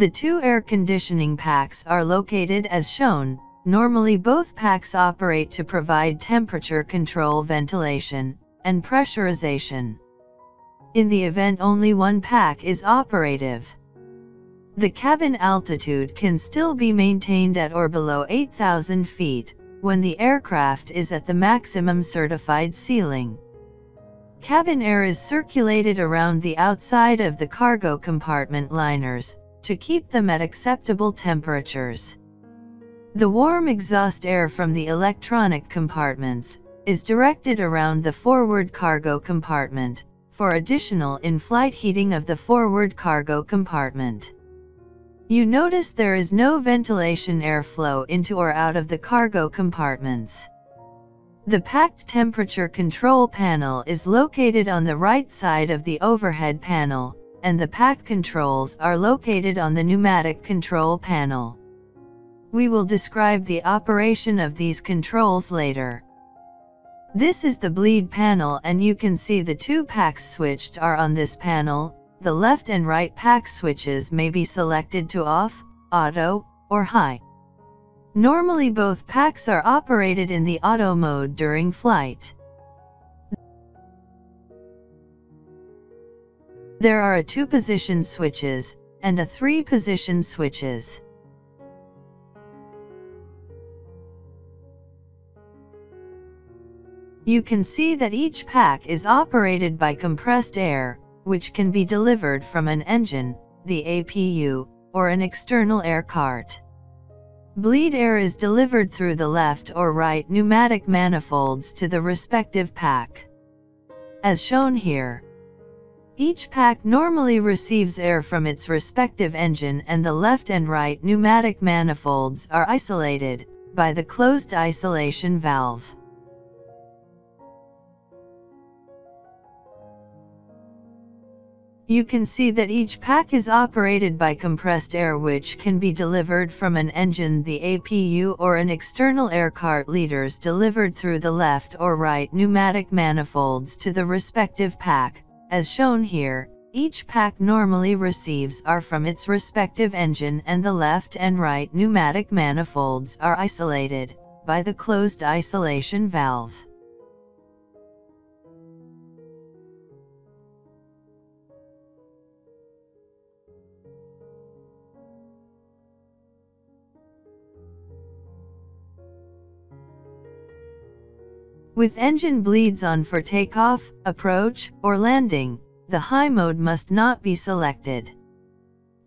The two air conditioning packs are located as shown, normally both packs operate to provide temperature control ventilation and pressurization. In the event only one pack is operative. The cabin altitude can still be maintained at or below 8,000 feet, when the aircraft is at the maximum certified ceiling. Cabin air is circulated around the outside of the cargo compartment liners, to keep them at acceptable temperatures. The warm exhaust air from the electronic compartments is directed around the forward cargo compartment for additional in-flight heating of the forward cargo compartment. You notice there is no ventilation airflow into or out of the cargo compartments. The packed temperature control panel is located on the right side of the overhead panel, and the pack controls are located on the pneumatic control panel. We will describe the operation of these controls later. This is the bleed panel and you can see the two packs switched are on this panel, the left and right pack switches may be selected to off, auto, or high. Normally both packs are operated in the auto mode during flight. There are a two-position switches, and a three-position switches. You can see that each pack is operated by compressed air, which can be delivered from an engine, the APU, or an external air cart. Bleed air is delivered through the left or right pneumatic manifolds to the respective pack. As shown here, each pack normally receives air from its respective engine and the left and right pneumatic manifolds are isolated by the closed isolation valve. You can see that each pack is operated by compressed air which can be delivered from an engine the APU or an external air cart leaders delivered through the left or right pneumatic manifolds to the respective pack, as shown here. Each pack normally receives air from its respective engine and the left and right pneumatic manifolds are isolated by the closed isolation valve. With engine bleeds on for takeoff, approach, or landing, the high mode must not be selected.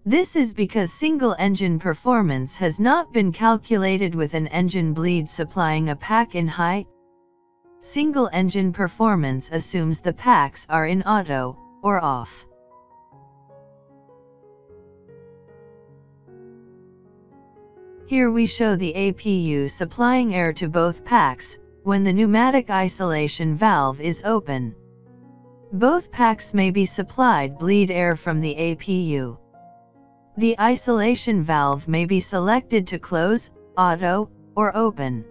This is because single engine performance has not been calculated with an engine bleed supplying a pack in high. Single engine performance assumes the packs are in auto, or off. Here we show the APU supplying air to both packs, when the pneumatic isolation valve is open. Both packs may be supplied bleed air from the APU. The isolation valve may be selected to close, auto, or open.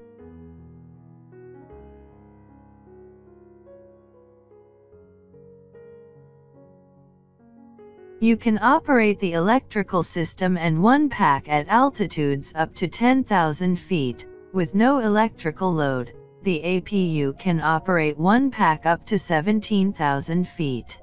You can operate the electrical system and one pack at altitudes up to 10,000 feet, with no electrical load the APU can operate one pack up to 17,000 feet.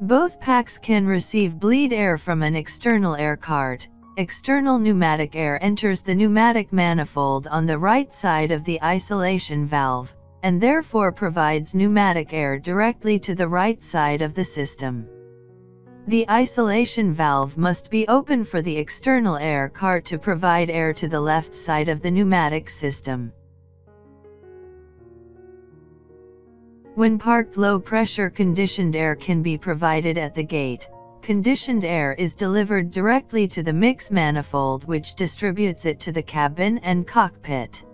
Both packs can receive bleed air from an external air cart, External pneumatic air enters the pneumatic manifold on the right side of the isolation valve, and therefore provides pneumatic air directly to the right side of the system. The isolation valve must be open for the external air cart to provide air to the left side of the pneumatic system. When parked low-pressure conditioned air can be provided at the gate, Conditioned air is delivered directly to the mix manifold which distributes it to the cabin and cockpit.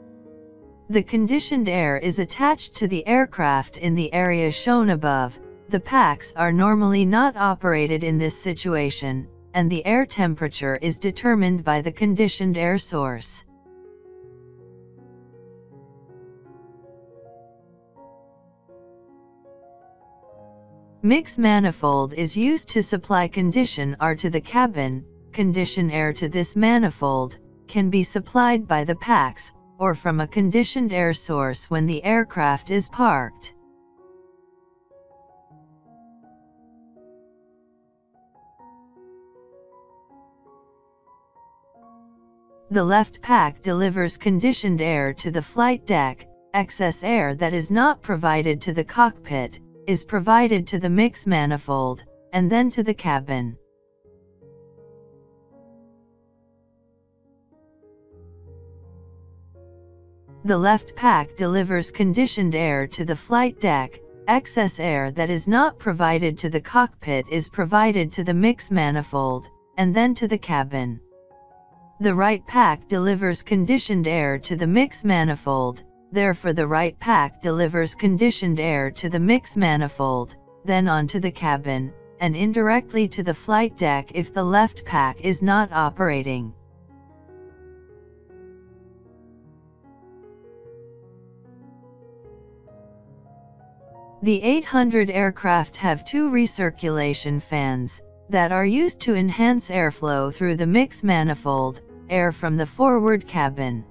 The conditioned air is attached to the aircraft in the area shown above, The packs are normally not operated in this situation, and the air temperature is determined by the conditioned air source. Mix manifold is used to supply condition air to the cabin, condition air to this manifold, can be supplied by the packs, or from a conditioned air source when the aircraft is parked. The left pack delivers conditioned air to the flight deck, excess air that is not provided to the cockpit, is provided to the mix manifold, and then to the cabin. The left pack delivers conditioned air to the flight deck, excess air that is not provided to the cockpit is provided to the mix manifold, and then to the cabin. The right pack delivers conditioned air to the mix manifold, Therefore the right pack delivers conditioned air to the mix manifold, then onto the cabin, and indirectly to the flight deck if the left pack is not operating. The 800 aircraft have two recirculation fans that are used to enhance airflow through the mix manifold, air from the forward cabin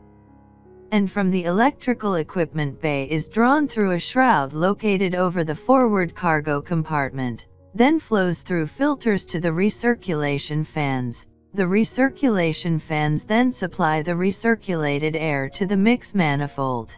and from the electrical equipment bay is drawn through a shroud located over the forward cargo compartment, then flows through filters to the recirculation fans. The recirculation fans then supply the recirculated air to the mix manifold.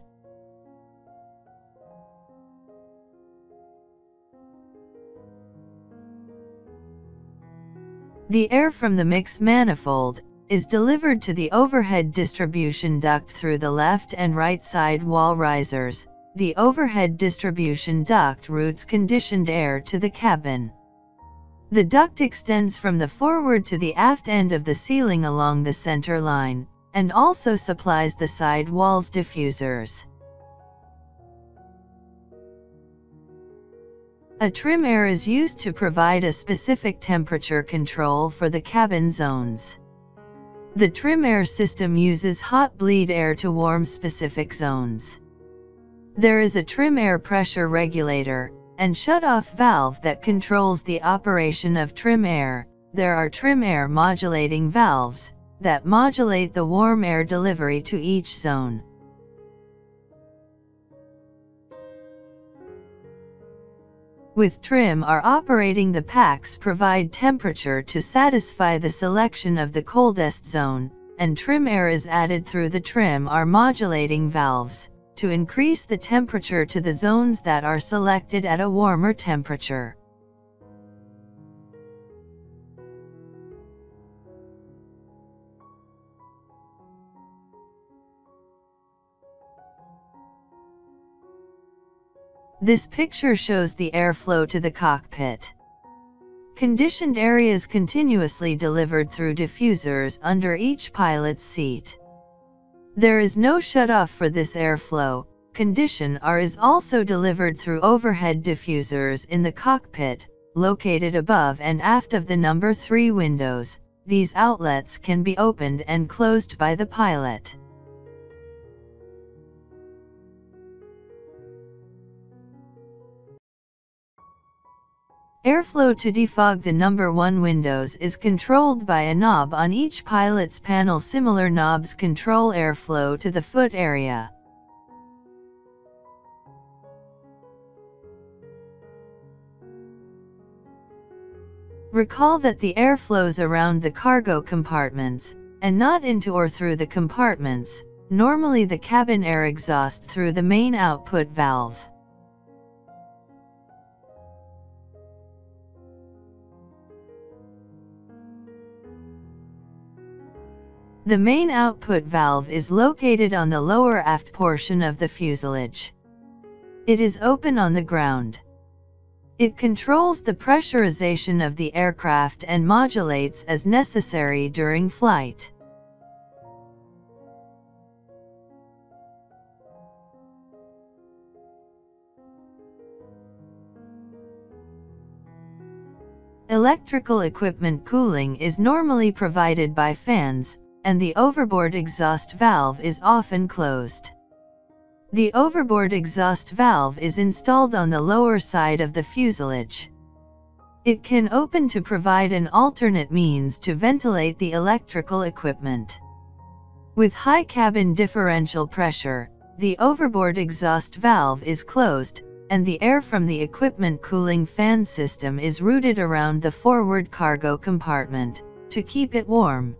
The air from the mix manifold, is delivered to the overhead distribution duct through the left and right side wall risers. The overhead distribution duct routes conditioned air to the cabin. The duct extends from the forward to the aft end of the ceiling along the center line, and also supplies the side walls diffusers. A trim air is used to provide a specific temperature control for the cabin zones. The trim air system uses hot bleed air to warm specific zones. There is a trim air pressure regulator and shut-off valve that controls the operation of trim air. There are trim air modulating valves that modulate the warm air delivery to each zone. With trim air operating the packs provide temperature to satisfy the selection of the coldest zone, and trim air is added through the trim air modulating valves, to increase the temperature to the zones that are selected at a warmer temperature. This picture shows the airflow to the cockpit. Conditioned is continuously delivered through diffusers under each pilot's seat. There is no shutoff for this airflow. Condition air is also delivered through overhead diffusers in the cockpit, located above and aft of the number 3 windows. These outlets can be opened and closed by the pilot. Airflow to defog the number 1 windows is controlled by a knob on each pilot's panel similar knobs control airflow to the foot area. Recall that the air flows around the cargo compartments, and not into or through the compartments, normally the cabin air exhaust through the main outflow valve. The main outflow valve is located on the lower aft portion of the fuselage. It is open on the ground. It controls the pressurization of the aircraft and modulates as necessary during flight. Electrical equipment cooling is normally provided by fans, and the overboard exhaust valve is often closed. The overboard exhaust valve is installed on the lower side of the fuselage. It can open to provide an alternate means to ventilate the electrical equipment. With high cabin differential pressure, the overboard exhaust valve is closed, and the air from the equipment cooling fan system is routed around the forward cargo compartment, to keep it warm.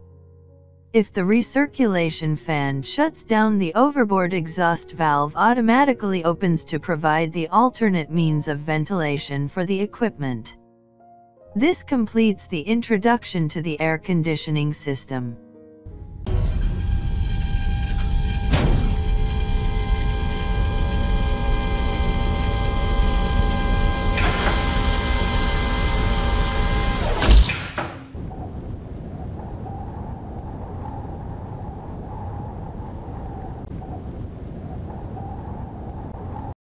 If the recirculation fan shuts down the overboard exhaust valve automatically opens to provide the alternate means of ventilation for the equipment. This completes the introduction to the air conditioning system.